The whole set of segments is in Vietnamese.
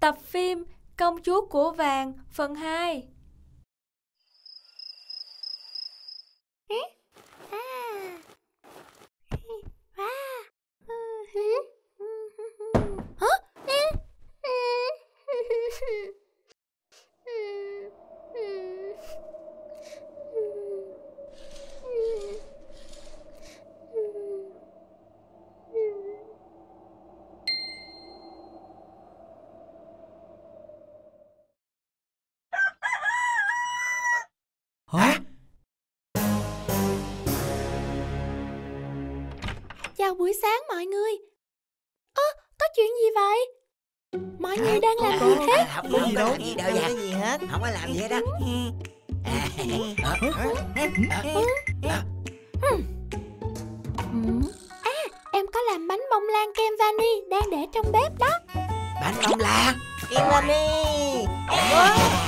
Tập phim Công chúa của vàng phần 2 Hả? Chào buổi sáng mọi người. Ơ, có chuyện gì vậy? Mọi người đang làm gì thế? Không có gì đâu. gì đâu Không dạ. có gì hết. Không có làm gì hết Ừ. À, em có làm bánh bông lan kem vani đang để trong bếp đó. Bánh bông lan? Kim lên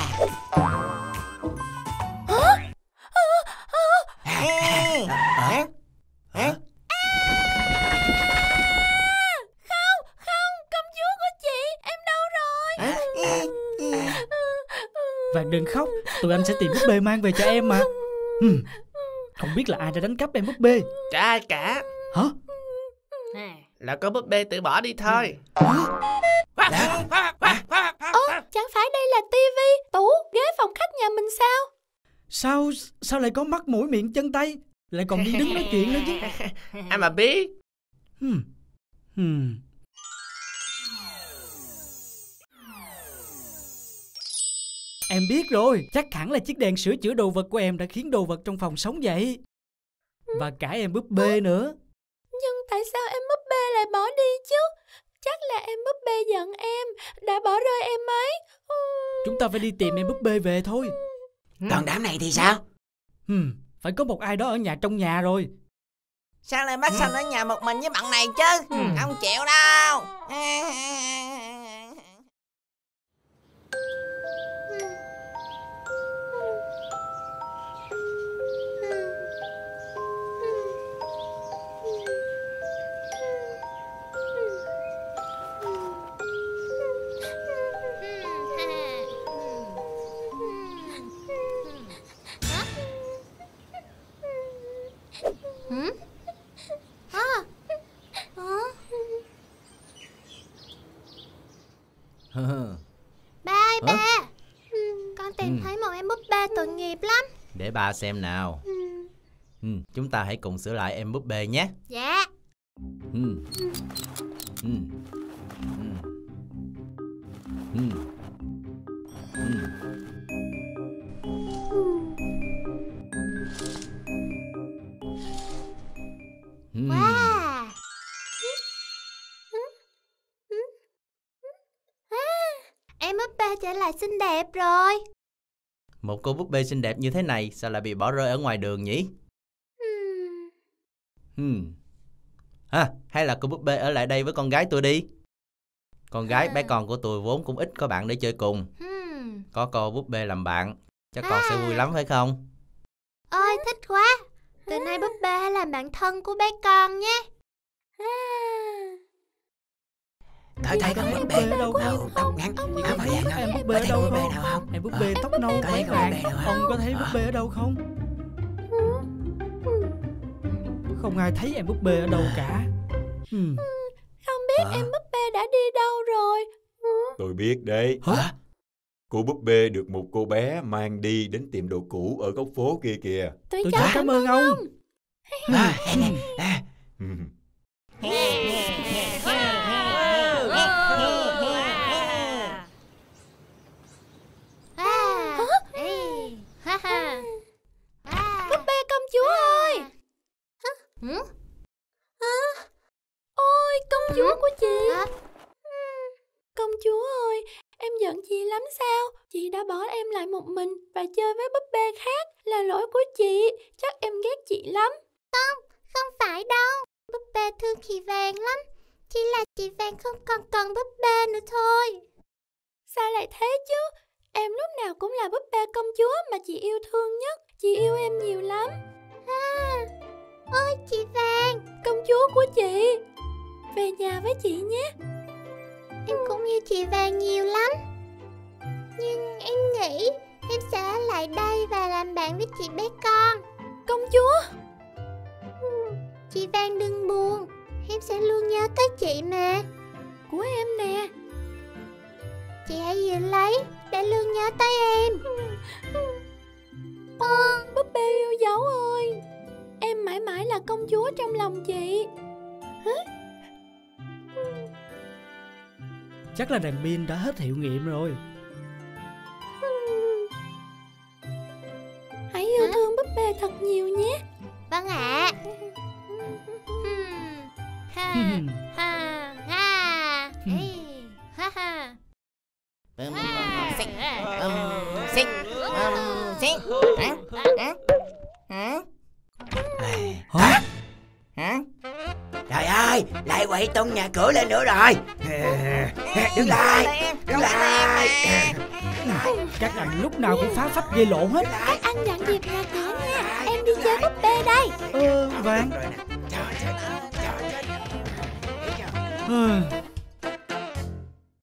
Vàng đừng khóc Tụi anh sẽ tìm búp bê mang về cho em mà. Ừm, Không biết là ai đã đánh cắp em búp bê. Cha cả. Hả? Là có búp bê tự bỏ đi thôi. Ơ, chẳng phải đây là tivi, tủ, ghế phòng khách nhà mình sao? Sao sao lại có mắt mũi miệng chân tay? Lại còn đi đứng nói chuyện nữa chứ. Ai mà biết? Hmm. Hmm. Em biết rồi, chắc hẳn là chiếc đèn sửa chữa đồ vật của em đã khiến đồ vật trong phòng sống vậy. Và cả em búp bê nữa. Nhưng tại sao em búp bê lại bỏ đi chứ? Chắc là em búp bê giận em, đã bỏ rơi em ấy. Ừ. Chúng ta phải đi tìm em búp bê về thôi. còn đám này thì sao Hmm. Phải có một ai đó ở nhà trong nhà rồi. Sao lại bắt xanh ở nhà một mình với bạn này chứ Không chịu đâu Ba ơi Hả? ba Con tìm Ừ. thấy một em búp bê tội nghiệp lắm Để ba xem nào ừ, Chúng ta hãy cùng sửa lại em búp bê nhé Dạ ừ. Ừ. Ừ. Ừ. Ừ. Ừ. trở lại xinh đẹp rồi. Một cô búp bê xinh đẹp như thế này Sao lại bị bỏ rơi ở ngoài đường nhỉ? Ừm, Hmm. À, hay là cô búp bê ở lại đây với con gái tôi đi. Con gái bé con của tôi vốn cũng ít có bạn để chơi cùng. Hmm. Có cô búp bê làm bạn Chắc con sẽ vui lắm phải không? Ôi thích quá. Từ nay búp bê làm bạn thân của bé con nhé. À. Thôi thấy có Em búp bê đâu không? tóc ngắn áo có màu vàng em không búp bê ở đâu không? không Em búp Ờ, bê tóc nâu có thấy búp bê nào không? Ông có thấy búp bê ở đâu không Không ai thấy em búp bê ở đâu cả Hmm. Không biết em búp bê đã đi đâu rồi. Tôi biết đấy. Hả? Cô búp bê được một cô bé mang đi đến tiệm đồ cũ ở góc phố kia kìa. Tôi Tôi chào cảm ơn ông À, à, À. Ê. Ha ha. À. Búp bê công chúa ơi. Hử? Ôi, công chúa của chị. Hả? Công chúa ơi, em giận chị lắm sao? Chị đã bỏ em lại một mình và chơi với búp bê khác là lỗi của chị. Chắc em ghét chị lắm. Không phải đâu Búp bê thương chị Vàng lắm Chỉ là chị Vàng không còn cần búp bê nữa thôi Sao lại thế chứ? Em lúc nào cũng là búp bê công chúa mà chị yêu thương nhất. Chị yêu em nhiều lắm. à, Ôi chị Vàng Công chúa của chị. Về nhà với chị nhé. Em cũng yêu chị Vàng nhiều lắm Nhưng em nghĩ Em sẽ ở lại đây và làm bạn với chị bé con Công chúa Chị Vàng đừng buồn Em sẽ luôn nhớ tới chị mà Của em nè Chị hãy giữ lấy Để luôn nhớ tới em à, Búp bê yêu dấu ơi Em mãi mãi là công chúa trong lòng chị Chắc là đàn pin đã hết hiệu nghiệm rồi Hãy yêu Hả? thương búp bê thật nhiều nhé Vâng ạ Ha ha ha Ê, ha ha Ừm, Ha. xích, ừm, xích, ừm, xích. Hả? Hả? Hả? Hả? Hả? Trời ơi, lại quậy tung nhà cửa lên nữa rồi. Đứng lại, đứng lại. Các anh lúc nào cũng phá phách gây lộn hết Các anh dọn dẹp nhà cửa nha Em đi chơi búp bê đây Ơ, Vàng Trời, trời, trời, trời. Ơi,